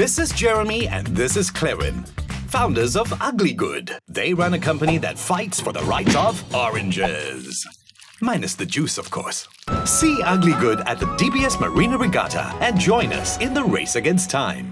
This is Jeremy and this is Clarin, founders of UglyGood. They run a company that fights for the rights of oranges. Minus the juice, of course. See UglyGood at the DBS Marina Regatta and join us in the race against time.